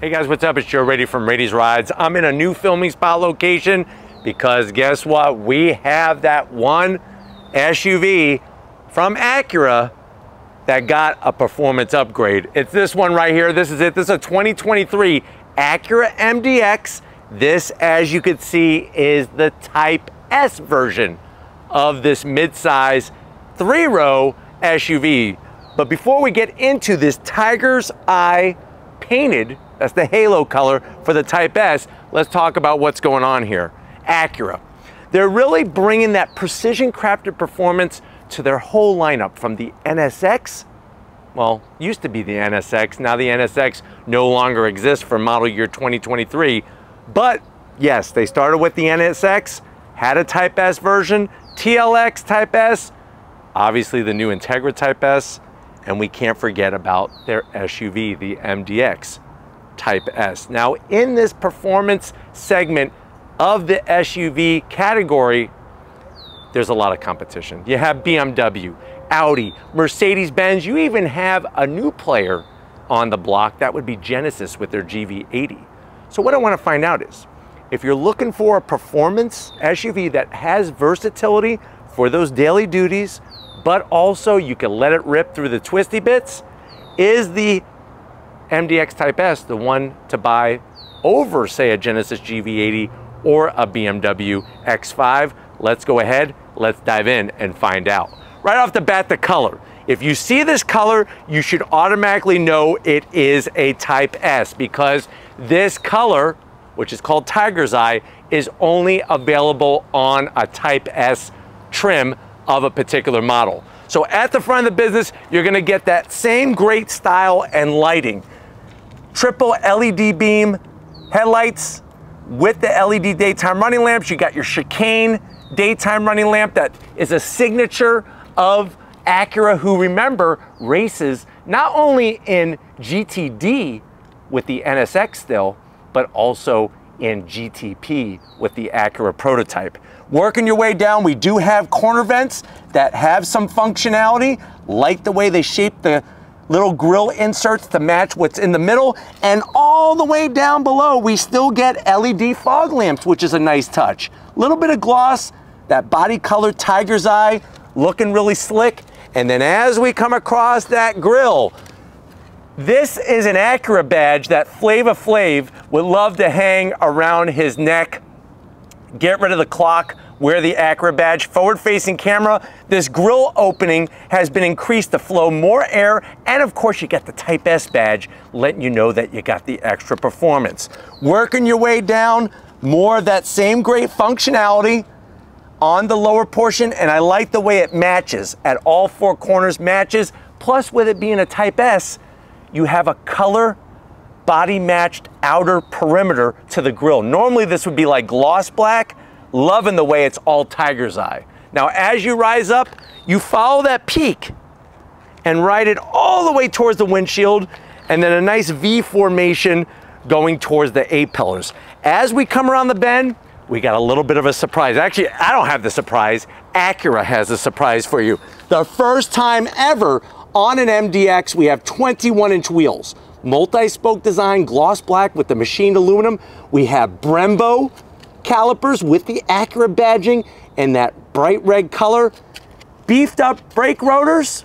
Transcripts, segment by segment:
Hey guys, what's up? It's Joe Raiti from Raiti's Rides. I'm in a new filming spot location because guess what? We have that one SUV from Acura that got a performance upgrade. It's this one right here. This is it. This is a 2023 Acura MDX. This, as you can see, is the Type S version of this midsize three-row SUV. But before we get into this Tiger's Eye painted that's the halo color for the Type S. Let's talk about what's going on here. Acura. They're really bringing that precision crafted performance to their whole lineup from the NSX, well, used to be the NSX, now the NSX no longer exists for model year 2023. But yes, they started with the NSX, had a Type S version, TLX Type S, obviously the new Integra Type S, and we can't forget about their SUV, the MDX. Type S. Now in this performance segment of the SUV category, there's a lot of competition. You have BMW, Audi, Mercedes-Benz, you even have a new player on the block, that would be Genesis with their GV80. So what I wanna find out is, if you're looking for a performance SUV that has versatility for those daily duties, but also you can let it rip through the twisty bits, is the MDX Type S the one to buy over, say, a Genesis GV80 or a BMW X5? Let's go ahead, let's dive in and find out. Right off the bat, the color. If you see this color, you should automatically know it is a Type S because this color, which is called Tiger's Eye, is only available on a Type S trim of a particular model. So at the front of the business, you're gonna get that same great style and lighting triple LED beam headlights with the LED daytime running lamps. You got your chicane daytime running lamp that is a signature of Acura who remember races not only in GTD with the NSX still, but also in GTP with the Acura prototype. Working your way down, we do have corner vents that have some functionality, like the way they shape the little grill inserts to match what's in the middle. And all the way down below, we still get LED fog lamps, which is a nice touch. Little bit of gloss, that body color tiger's eye, looking really slick. And then as we come across that grill, this is an Acura badge that Flavor Flav would love to hang around his neck. Get rid of the clock, wear the Acura badge. Forward-facing camera, this grill opening has been increased to flow more air, and of course you get the Type S badge, letting you know that you got the extra performance. Working your way down, more of that same great functionality on the lower portion, and I like the way it matches at all four corners matches. Plus, with it being a Type S, you have a color body matched outer perimeter to the grill. Normally this would be like gloss black, Loving the way it's all tiger's eye. Now, as you rise up, you follow that peak and ride it all the way towards the windshield and then a nice V formation going towards the A-pillars. As we come around the bend, we got a little bit of a surprise. Actually, I don't have the surprise. Acura has a surprise for you. The first time ever on an MDX, we have 21 inch wheels. Multi-spoke design, gloss black with the machined aluminum. We have Brembo calipers with the Acura badging and that bright red color, beefed up brake rotors,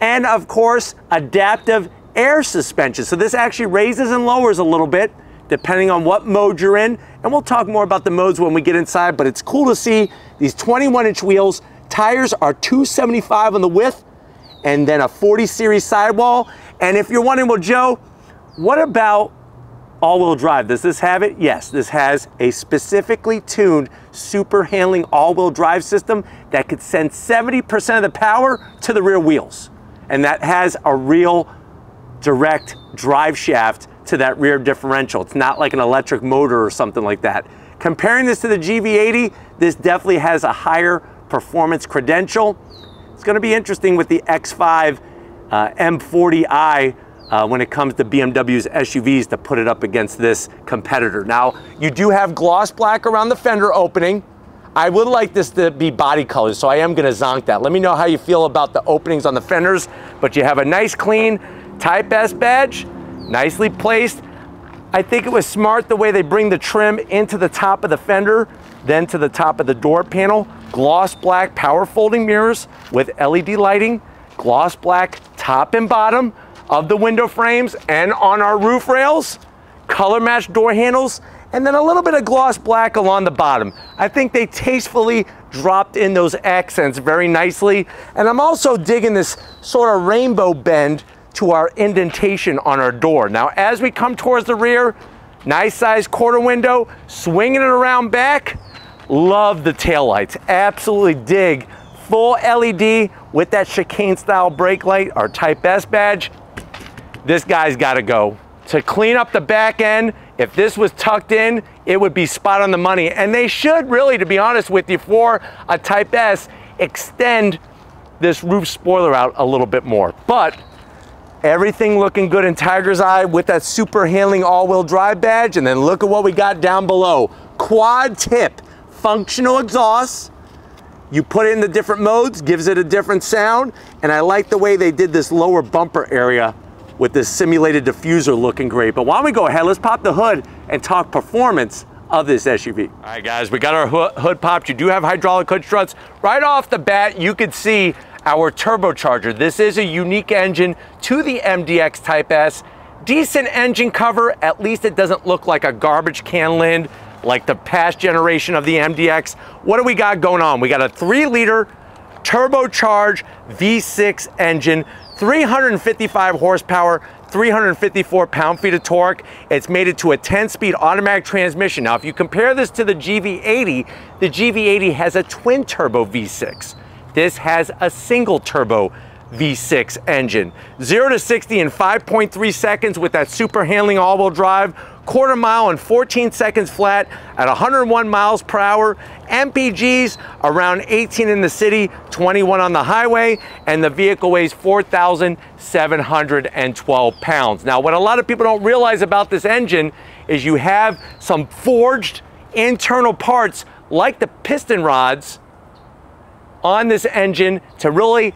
and of course, adaptive air suspension. So this actually raises and lowers a little bit depending on what mode you're in. And we'll talk more about the modes when we get inside, but it's cool to see these 21 inch wheels. Tires are 275 on the width and then a 40 series sidewall. And if you're wondering, well, Joe, what about all-wheel drive. Does this have it? Yes, this has a specifically tuned super handling all-wheel drive system that could send 70% of the power to the rear wheels. And that has a real direct drive shaft to that rear differential. It's not like an electric motor or something like that. Comparing this to the GV80, this definitely has a higher performance credential. It's gonna be interesting with the X5 uh, M40i uh, when it comes to BMW's SUVs to put it up against this competitor. Now, you do have gloss black around the fender opening. I would like this to be body colored, so I am gonna zonk that. Let me know how you feel about the openings on the fenders, but you have a nice clean Type S badge, nicely placed. I think it was smart the way they bring the trim into the top of the fender, then to the top of the door panel. Gloss black power folding mirrors with LED lighting, gloss black top and bottom of the window frames and on our roof rails, color matched door handles, and then a little bit of gloss black along the bottom. I think they tastefully dropped in those accents very nicely. And I'm also digging this sort of rainbow bend to our indentation on our door. Now, as we come towards the rear, nice size quarter window, swinging it around back, love the taillights. Absolutely dig full LED with that chicane style brake light, our Type S badge. This guy's gotta go. To clean up the back end, if this was tucked in, it would be spot on the money. And they should really, to be honest with you, for a Type S, extend this roof spoiler out a little bit more. But everything looking good in Tiger's Eye with that super handling all-wheel drive badge. And then look at what we got down below. Quad tip, functional exhaust. You put it in the different modes, gives it a different sound. And I like the way they did this lower bumper area with this simulated diffuser looking great. But why don't we go ahead, let's pop the hood and talk performance of this SUV. All right guys, we got our hood popped. You do have hydraulic hood struts. Right off the bat, you can see our turbocharger. This is a unique engine to the MDX Type S. Decent engine cover, at least it doesn't look like a garbage can lid like the past generation of the MDX. What do we got going on? We got a three liter turbocharged V6 engine, 355 horsepower, 354 pound-feet of torque. It's made it to a 10-speed automatic transmission. Now, if you compare this to the GV80, the GV80 has a twin-turbo V6. This has a single-turbo V6 engine. 0 to 60 in 5.3 seconds with that super handling all-wheel drive, quarter mile in 14 seconds flat at 101 miles per hour. MPGs around 18 in the city, 21 on the highway, and the vehicle weighs 4,712 pounds. Now, what a lot of people don't realize about this engine is you have some forged internal parts like the piston rods on this engine to really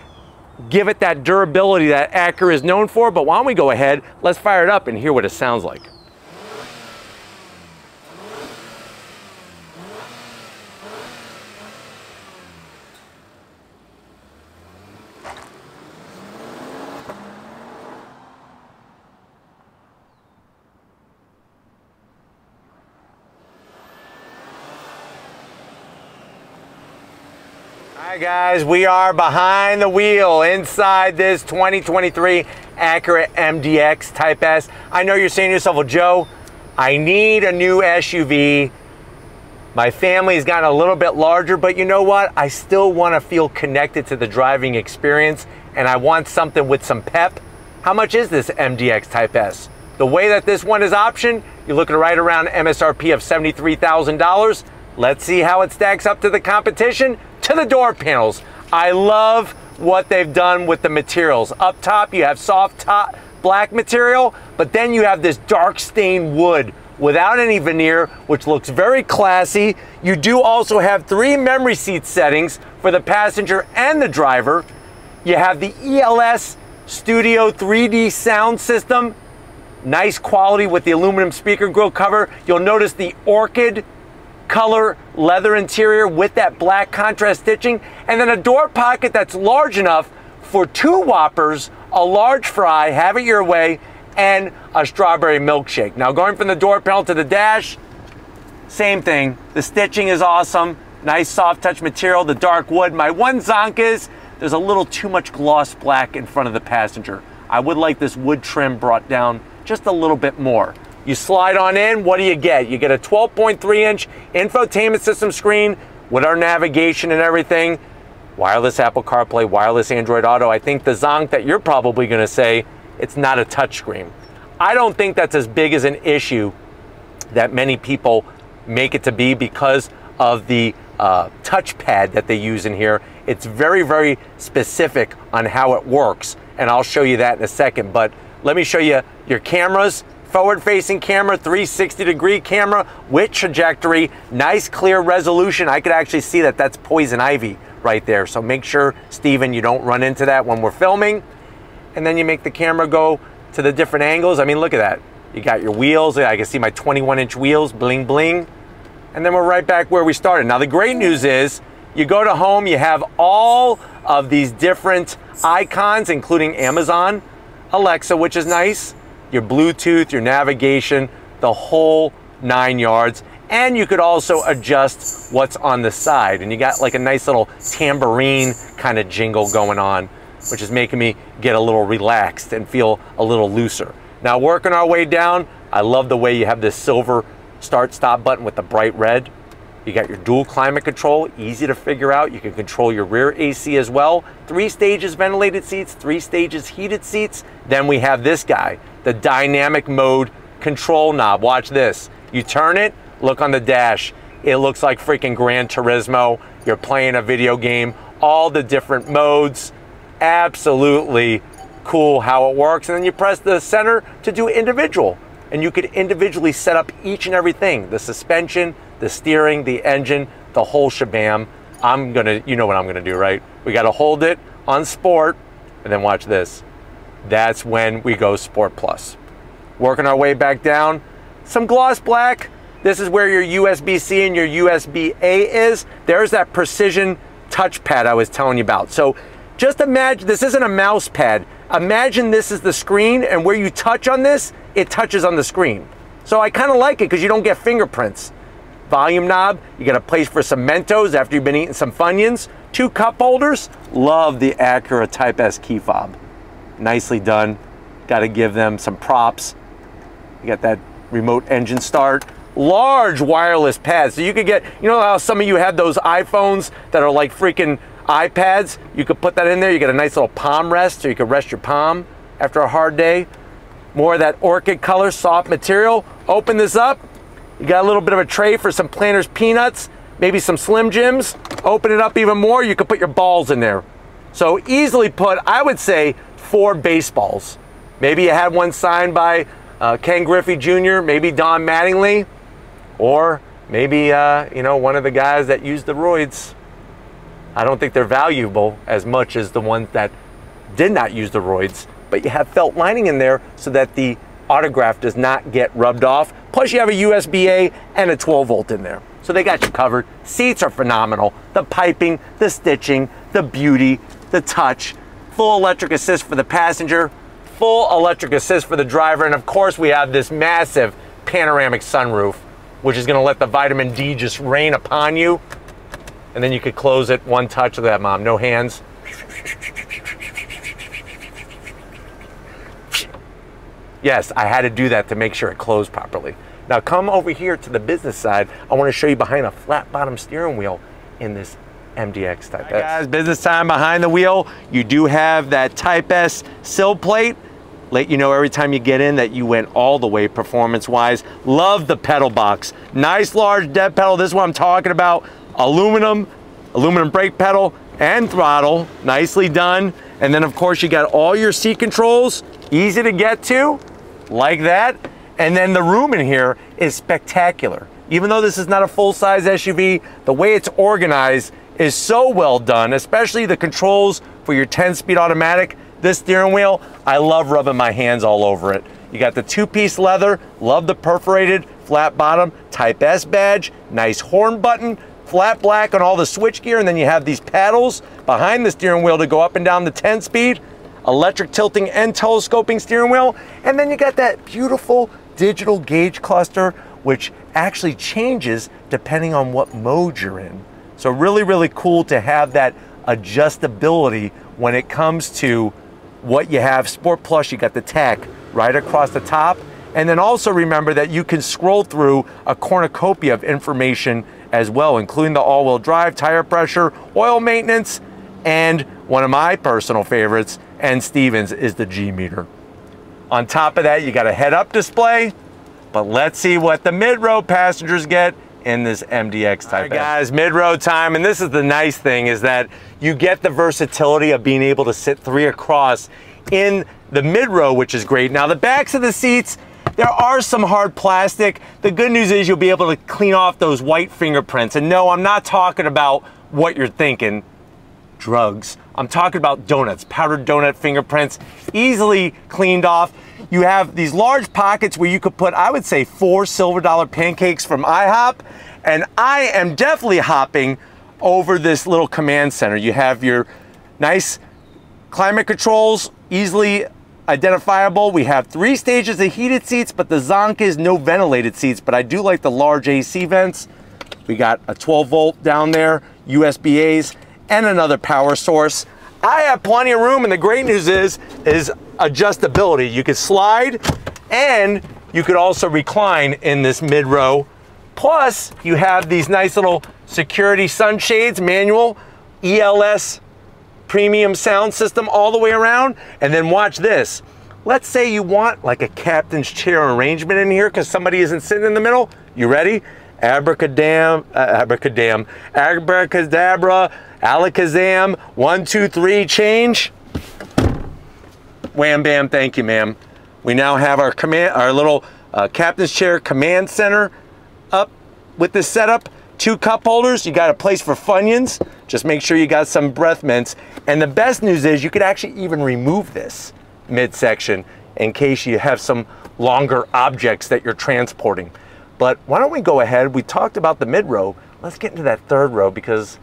give it that durability that Acura is known for. But why don't we go ahead, let's fire it up and hear what it sounds like. Hi guys, we are behind the wheel inside this 2023 Acura MDX Type S. I know you're saying to yourself, well Joe, I need a new SUV. My family's gotten a little bit larger, but you know what? I still want to feel connected to the driving experience and I want something with some pep. How much is this MDX Type S? The way that this one is optioned, you're looking right around MSRP of $73,000. Let's see how it stacks up to the competition to the door panels. I love what they've done with the materials. Up top, you have soft top black material, but then you have this dark stained wood without any veneer, which looks very classy. You do also have three memory seat settings for the passenger and the driver. You have the ELS Studio 3D sound system. Nice quality with the aluminum speaker grill cover. You'll notice the Orchid color leather interior with that black contrast stitching, and then a door pocket that's large enough for two Whoppers, a large fry, have it your way, and a strawberry milkshake. Now going from the door panel to the dash, same thing. The stitching is awesome. Nice soft touch material, the dark wood. My one zonk is there's a little too much gloss black in front of the passenger. I would like this wood trim brought down just a little bit more. You slide on in, what do you get? You get a 12.3 inch infotainment system screen with our navigation and everything. Wireless Apple CarPlay, wireless Android Auto. I think the zonk that you're probably gonna say, it's not a touchscreen. I don't think that's as big as an issue that many people make it to be because of the uh, touchpad that they use in here. It's very, very specific on how it works, and I'll show you that in a second. But let me show you your cameras forward facing camera, 360 degree camera with trajectory, nice clear resolution. I could actually see that that's poison ivy right there. So make sure, Steven, you don't run into that when we're filming. And then you make the camera go to the different angles. I mean, look at that. You got your wheels. I can see my 21 inch wheels, bling bling. And then we're right back where we started. Now the great news is you go to home, you have all of these different icons, including Amazon, Alexa, which is nice, your Bluetooth, your navigation, the whole nine yards. And you could also adjust what's on the side. And you got like a nice little tambourine kind of jingle going on, which is making me get a little relaxed and feel a little looser. Now working our way down, I love the way you have this silver start stop button with the bright red. You got your dual climate control, easy to figure out. You can control your rear AC as well. Three stages ventilated seats, three stages heated seats. Then we have this guy, the dynamic mode control knob. Watch this. You turn it, look on the dash. It looks like freaking Gran Turismo. You're playing a video game, all the different modes. Absolutely cool how it works. And then you press the center to do individual. And you could individually set up each and everything, the suspension, the steering, the engine, the whole shabam. I'm gonna, you know what I'm gonna do, right? We gotta hold it on sport and then watch this. That's when we go sport plus. Working our way back down, some gloss black. This is where your USB-C and your USB-A is. There's that precision touchpad I was telling you about. So just imagine, this isn't a mouse pad. Imagine this is the screen and where you touch on this, it touches on the screen. So I kind of like it because you don't get fingerprints. Volume knob, you got a place for some Mentos after you've been eating some Funyuns. Two cup holders, love the Acura Type S key fob. Nicely done. Got to give them some props. You got that remote engine start. Large wireless pads. So you could get, you know how some of you have those iPhones that are like freaking iPads? You could put that in there. You get a nice little palm rest so you could rest your palm after a hard day. More of that orchid color, soft material. Open this up. You got a little bit of a tray for some Planters peanuts, maybe some Slim Jims. Open it up even more. You could put your balls in there. So easily put, I would say, four baseballs. Maybe you had one signed by uh, Ken Griffey Jr., maybe Don Mattingly, or maybe, uh, you know, one of the guys that used the roids. I don't think they're valuable as much as the ones that did not use the roids but you have felt lining in there so that the autograph does not get rubbed off. Plus you have a USB-A and a 12 volt in there. So they got you covered. Seats are phenomenal. The piping, the stitching, the beauty, the touch, full electric assist for the passenger, full electric assist for the driver, and of course we have this massive panoramic sunroof, which is gonna let the vitamin D just rain upon you. And then you could close it one touch of that, mom. No hands. Yes, I had to do that to make sure it closed properly. Now come over here to the business side. I want to show you behind a flat bottom steering wheel in this MDX Type right, S. guys, business time behind the wheel. You do have that Type S sill plate. Let you know every time you get in that you went all the way performance-wise. Love the pedal box. Nice large dead pedal. This is what I'm talking about. Aluminum, aluminum brake pedal and throttle. Nicely done. And then of course you got all your seat controls. Easy to get to like that. And then the room in here is spectacular. Even though this is not a full-size SUV, the way it's organized is so well done, especially the controls for your 10-speed automatic. This steering wheel, I love rubbing my hands all over it. You got the two-piece leather, love the perforated flat bottom, Type S badge, nice horn button, flat black on all the switch gear, and then you have these paddles behind the steering wheel to go up and down the 10 speed electric tilting and telescoping steering wheel. And then you got that beautiful digital gauge cluster, which actually changes depending on what mode you're in. So really, really cool to have that adjustability when it comes to what you have. Sport Plus, you got the tech right across the top. And then also remember that you can scroll through a cornucopia of information as well, including the all-wheel drive, tire pressure, oil maintenance, and one of my personal favorites, and Steven's is the G meter. On top of that, you got a head-up display, but let's see what the mid-row passengers get in this MDX type. Right, guys, mid-row time, and this is the nice thing is that you get the versatility of being able to sit three across in the mid-row, which is great. Now, the backs of the seats, there are some hard plastic. The good news is you'll be able to clean off those white fingerprints. And no, I'm not talking about what you're thinking drugs. I'm talking about donuts, powdered donut fingerprints, easily cleaned off. You have these large pockets where you could put, I would say, four silver dollar pancakes from IHOP. And I am definitely hopping over this little command center. You have your nice climate controls, easily identifiable. We have three stages of heated seats, but the Zonk is no ventilated seats, but I do like the large AC vents. We got a 12 volt down there, USB-A's, and another power source. I have plenty of room, and the great news is, is adjustability. You could slide, and you could also recline in this mid row. Plus, you have these nice little security sunshades, manual, ELS premium sound system all the way around. And then watch this. Let's say you want like a captain's chair arrangement in here because somebody isn't sitting in the middle. You ready? Abracadam, uh, abracadam, abracadabra, alakazam, one, two, three, change. Wham bam, thank you, ma'am. We now have our command, our little uh, captain's chair command center up with this setup. Two cup holders, you got a place for Funyuns. Just make sure you got some breath mints. And the best news is you could actually even remove this midsection in case you have some longer objects that you're transporting. But why don't we go ahead? We talked about the mid row. Let's get into that third row because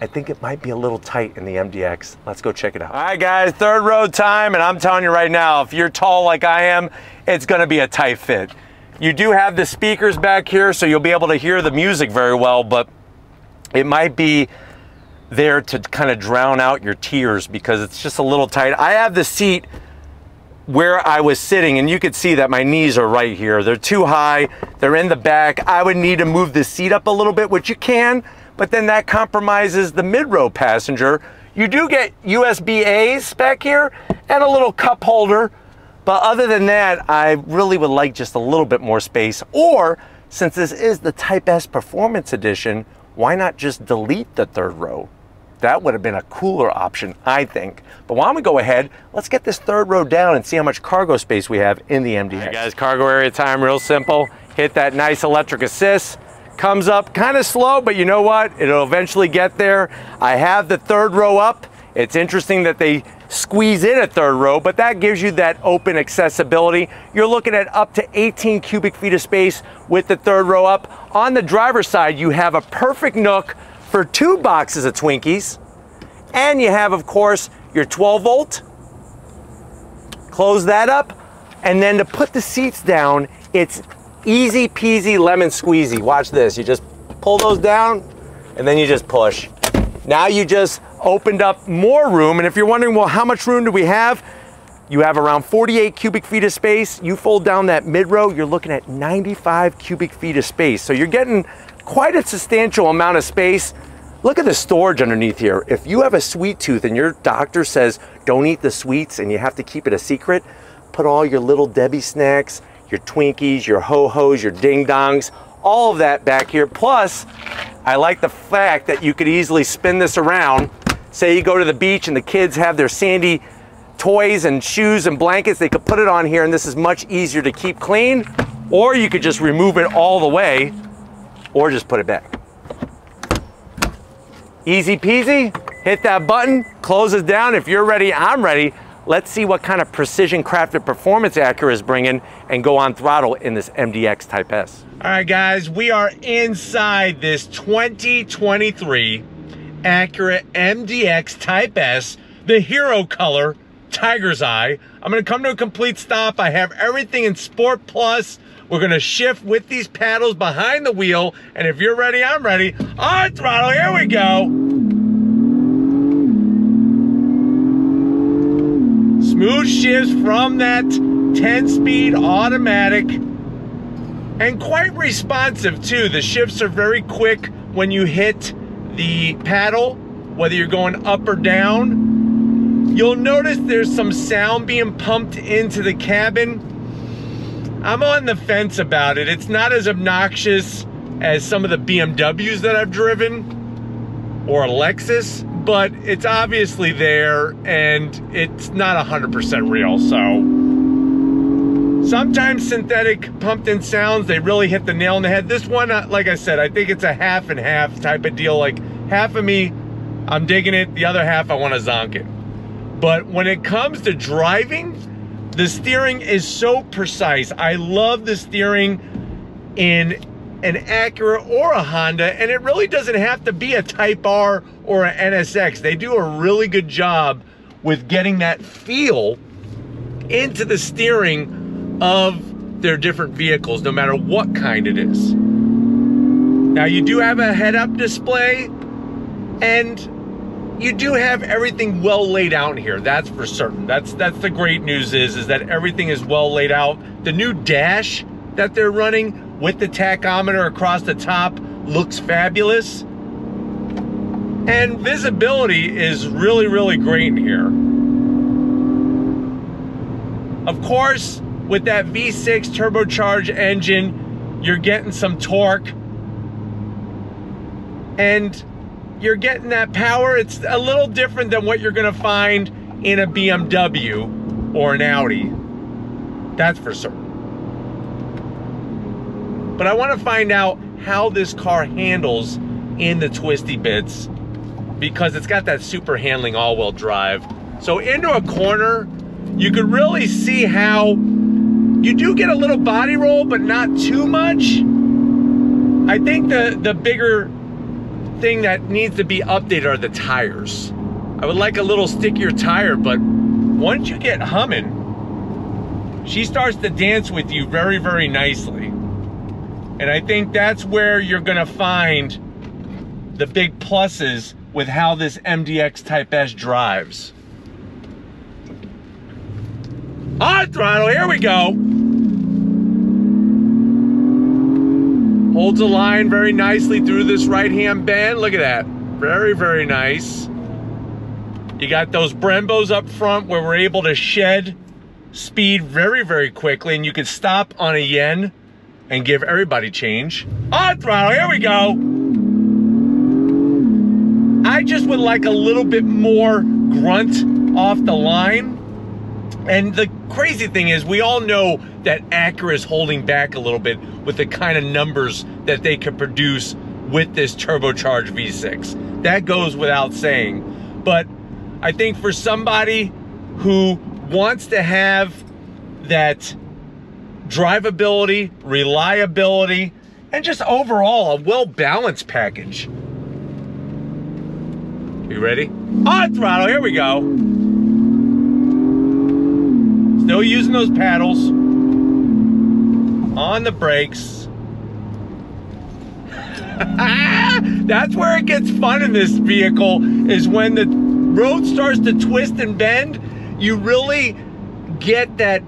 I think it might be a little tight in the MDX. Let's go check it out. All right, guys, third row time. And I'm telling you right now, if you're tall like I am, it's gonna be a tight fit. You do have the speakers back here, so you'll be able to hear the music very well, but it might be there to kind of drown out your tears because it's just a little tight. I have the seat where I was sitting and you could see that my knees are right here. They're too high, they're in the back. I would need to move the seat up a little bit, which you can, but then that compromises the mid-row passenger. You do get USB-A's back here and a little cup holder, but other than that, I really would like just a little bit more space. Or, since this is the Type S Performance Edition, why not just delete the third row? That would have been a cooler option, I think. But why don't we go ahead, let's get this third row down and see how much cargo space we have in the MDX. Right, guys, cargo area time, real simple. Hit that nice electric assist. Comes up kind of slow, but you know what? It'll eventually get there. I have the third row up. It's interesting that they squeeze in a third row, but that gives you that open accessibility. You're looking at up to 18 cubic feet of space with the third row up. On the driver's side, you have a perfect nook for two boxes of Twinkies. And you have, of course, your 12 volt. Close that up. And then to put the seats down, it's easy peasy lemon squeezy. Watch this. You just pull those down and then you just push. Now you just opened up more room. And if you're wondering, well, how much room do we have? You have around 48 cubic feet of space. You fold down that mid row, you're looking at 95 cubic feet of space. So you're getting quite a substantial amount of space. Look at the storage underneath here. If you have a sweet tooth and your doctor says don't eat the sweets and you have to keep it a secret, put all your little Debbie snacks, your Twinkies, your ho-hos, your ding-dongs, all of that back here. Plus, I like the fact that you could easily spin this around. Say you go to the beach and the kids have their sandy toys and shoes and blankets, they could put it on here and this is much easier to keep clean. Or you could just remove it all the way or just put it back. Easy peasy, hit that button, closes down. If you're ready, I'm ready. Let's see what kind of precision crafted performance Acura is bringing and go on throttle in this MDX Type S. All right, guys, we are inside this 2023 Acura MDX Type S, the hero color, Tiger's Eye. I'm gonna come to a complete stop. I have everything in Sport Plus. We're gonna shift with these paddles behind the wheel. And if you're ready, I'm ready. On throttle, here we go. Smooth shifts from that 10 speed automatic and quite responsive too. The shifts are very quick when you hit the paddle, whether you're going up or down. You'll notice there's some sound being pumped into the cabin I'm on the fence about it. It's not as obnoxious as some of the BMWs that I've driven or Lexus, but it's obviously there and it's not 100% real, so. Sometimes synthetic pumped in sounds, they really hit the nail on the head. This one, uh, like I said, I think it's a half and half type of deal. Like half of me, I'm digging it. The other half, I want to zonk it. But when it comes to driving, The steering is so precise. I love the steering in an Acura or a Honda, and it really doesn't have to be a Type R or an NSX. They do a really good job with getting that feel into the steering of their different vehicles, no matter what kind it is. Now you do have a head-up display, and you do have everything well laid out here. That's for certain. That's that's the great news is is that everything is well laid out. The new dash that they're running with the tachometer across the top looks fabulous. And visibility is really, really great in here. Of course, with that V6 turbocharged engine, you're getting some torque. And you're getting that power. It's a little different than what you're gonna find in a BMW or an Audi. That's for certain. But I wanna find out how this car handles in the twisty bits because it's got that super handling all-wheel drive. So into a corner, you could really see how you do get a little body roll, but not too much. I think the, the bigger thing that needs to be updated are the tires. I would like a little stickier tire, but once you get humming, she starts to dance with you very, very nicely. And I think that's where you're gonna find the big pluses with how this MDX Type S drives. On throttle, here we go. Holds a line very nicely through this right-hand bend. Look at that. Very, very nice. You got those Brembos up front where we're able to shed speed very, very quickly. And you can stop on a yen and give everybody change. On throttle, here we go. I just would like a little bit more grunt off the line. And the crazy thing is, we all know that Acura is holding back a little bit with the kind of numbers that they could produce with this turbocharged V6. That goes without saying. But I think for somebody who wants to have that drivability, reliability, and just overall a well-balanced package. You ready? On throttle, here we go. Still using those paddles. On the brakes. That's where it gets fun in this vehicle, is when the road starts to twist and bend, you really get that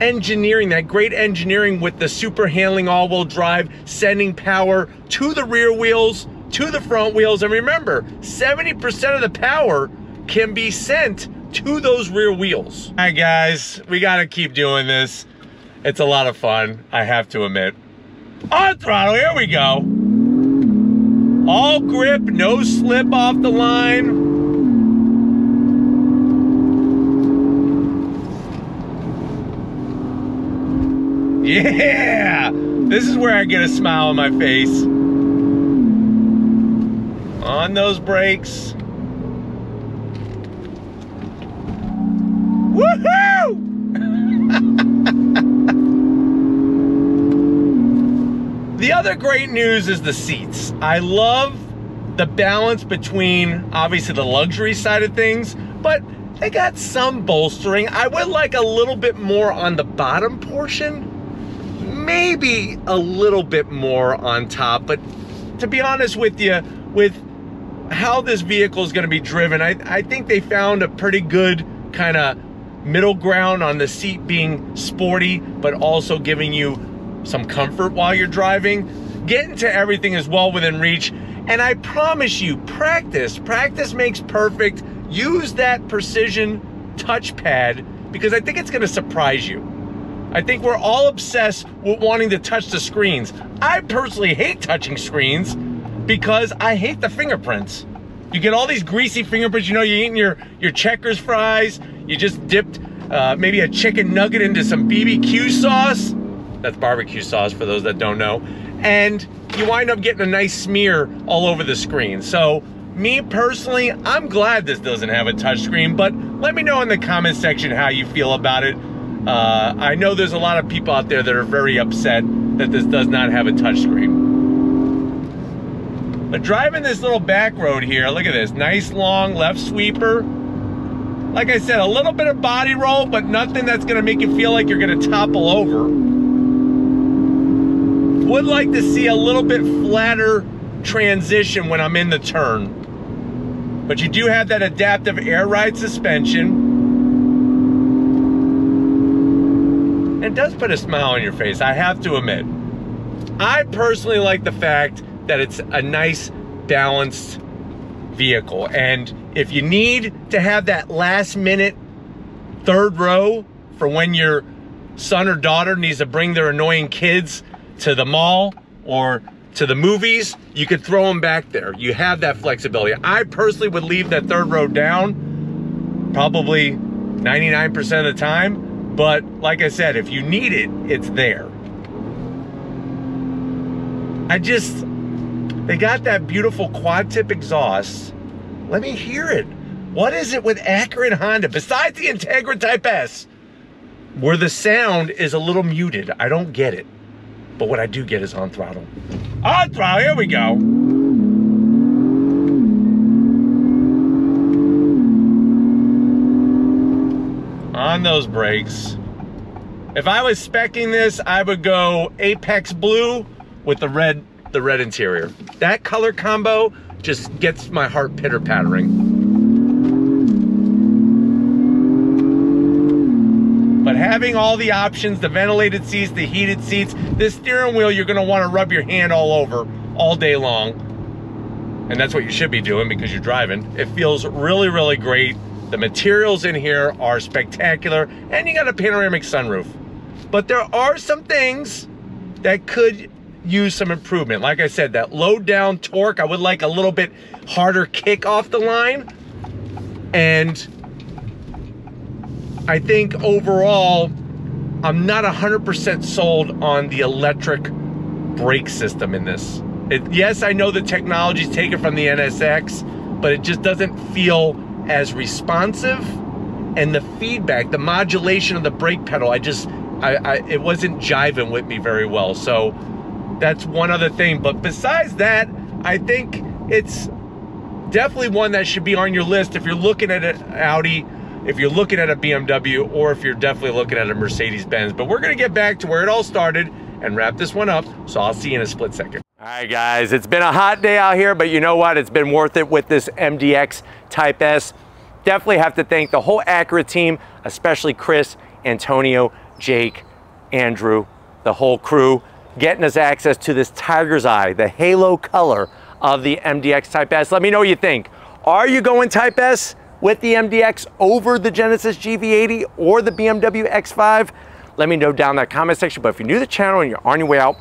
engineering, that great engineering with the super handling all-wheel drive, sending power to the rear wheels, to the front wheels. And remember, 70% of the power can be sent to those rear wheels. All right, guys, we gotta keep doing this. It's a lot of fun, I have to admit. On throttle, here we go. All grip, no slip off the line. Yeah! This is where I get a smile on my face. On those brakes. Woohoo! the other great news is the seats. I love the balance between obviously the luxury side of things, but they got some bolstering. I would like a little bit more on the bottom portion. Maybe a little bit more on top, but to be honest with you, with how this vehicle is going to be driven, I, I think they found a pretty good kind of middle ground on the seat being sporty, but also giving you some comfort while you're driving. Getting to everything is well within reach. And I promise you, practice. Practice makes perfect. Use that precision touchpad because I think it's going to surprise you. I think we're all obsessed with wanting to touch the screens. I personally hate touching screens because I hate the fingerprints. You get all these greasy fingerprints. You know, you're eating your, your checkers fries. You just dipped uh, maybe a chicken nugget into some BBQ sauce. That's barbecue sauce for those that don't know. And you wind up getting a nice smear all over the screen. So me personally, I'm glad this doesn't have a touchscreen, but let me know in the comment section how you feel about it. Uh, I know there's a lot of people out there that are very upset that this does not have a touchscreen. But driving this little back road here, look at this, nice long left sweeper. Like I said, a little bit of body roll, but nothing that's gonna make you feel like you're gonna topple over. Would like to see a little bit flatter transition when I'm in the turn. But you do have that adaptive air ride suspension. It does put a smile on your face, I have to admit. I personally like the fact that it's a nice balanced vehicle. And if you need to have that last minute third row for when your son or daughter needs to bring their annoying kids to the mall or to the movies, you could throw them back there. You have that flexibility. I personally would leave that third row down probably 99% of the time. But like I said, if you need it, it's there. I just, they got that beautiful quad tip exhaust. Let me hear it. What is it with Acura and Honda, besides the Integra Type S, where the sound is a little muted? I don't get it. But what I do get is on throttle. On throttle, here we go. On those brakes. If I was specking this, I would go Apex Blue with the red the red interior. That color combo just gets my heart pitter pattering. But having all the options, the ventilated seats, the heated seats, this steering wheel you're gonna wanna rub your hand all over all day long. And that's what you should be doing because you're driving. It feels really, really great. The materials in here are spectacular and you got a panoramic sunroof. But there are some things that could use some improvement. Like I said, that low down torque, I would like a little bit harder kick off the line. And I think overall, I'm not 100% sold on the electric brake system in this. It, yes, I know the technology's taken from the NSX, but it just doesn't feel as responsive. And the feedback, the modulation of the brake pedal, I just, I, I, it wasn't jiving with me very well. So that's one other thing. But besides that, I think it's definitely one that should be on your list if you're looking at an Audi, if you're looking at a BMW, or if you're definitely looking at a Mercedes-Benz. But we're gonna get back to where it all started and wrap this one up. So I'll see you in a split second. All right, guys, it's been a hot day out here, but you know what? It's been worth it with this MDX Type S. Definitely have to thank the whole Acura team, especially Chris, Antonio, Jake, Andrew, the whole crew getting us access to this tiger's eye, the halo color of the MDX Type S. Let me know what you think. Are you going Type S with the MDX over the Genesis GV80 or the BMW X5? Let me know down in that comment section. But if you're new to the channel and you're on your way out,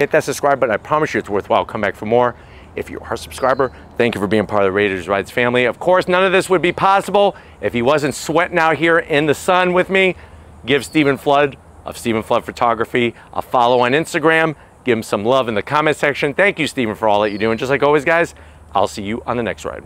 hit that subscribe button. I promise you it's worthwhile. Come back for more. If you are a subscriber, thank you for being part of the Raiti's Rides family. Of course, none of this would be possible if he wasn't sweating out here in the sun with me. Give Steven Flood of Steven Flood Photography a follow on Instagram. Give him some love in the comment section. Thank you, Steven, for all that you do. And just like always, guys, I'll see you on the next ride.